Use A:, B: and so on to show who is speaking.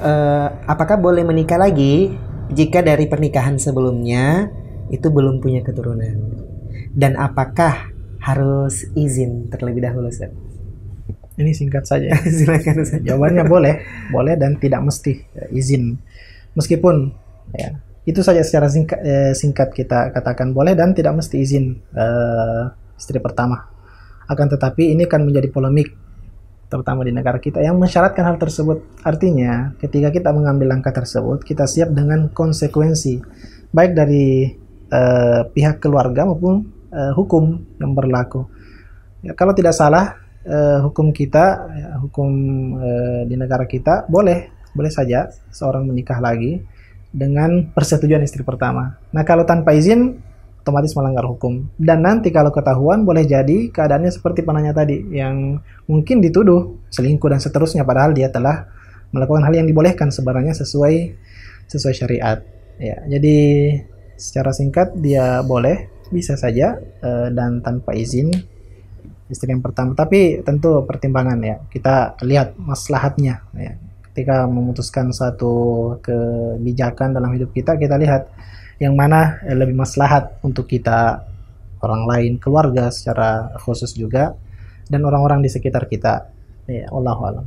A: eh, apakah boleh menikah lagi jika dari pernikahan sebelumnya itu belum punya keturunan? Dan apakah harus izin terlebih dahulu, Ustaz?
B: Ini singkat saja.
A: Silakan Ustaz.
B: Jawabannya boleh, boleh dan tidak mesti ya, izin. Meskipun ya, itu saja secara singkat, eh, singkat kita katakan boleh dan tidak mesti izin eh, istri pertama. Akan tetapi ini kan menjadi polemik terutama di negara kita yang mensyaratkan hal tersebut. Artinya, ketika kita mengambil langkah tersebut, kita siap dengan konsekuensi baik dari eh, pihak keluarga maupun eh, hukum yang berlaku. Ya, kalau tidak salah eh, hukum kita, ya, hukum eh, di negara kita boleh boleh saja seorang menikah lagi dengan persetujuan istri pertama. Nah kalau tanpa izin otomatis melanggar hukum. Dan nanti kalau ketahuan boleh jadi keadaannya seperti penanya tadi yang mungkin dituduh selingkuh dan seterusnya padahal dia telah melakukan hal yang dibolehkan sebenarnya sesuai sesuai syariat. Ya, jadi secara singkat dia boleh bisa saja eh, dan tanpa izin istri yang pertama. Tapi tentu pertimbangan ya. Kita lihat maslahatnya ya. Ketika memutuskan satu kebijakan dalam hidup kita, kita lihat yang mana eh, lebih maslahat untuk kita orang lain, keluarga secara khusus juga dan orang-orang di sekitar kita. Ya, Allah alam.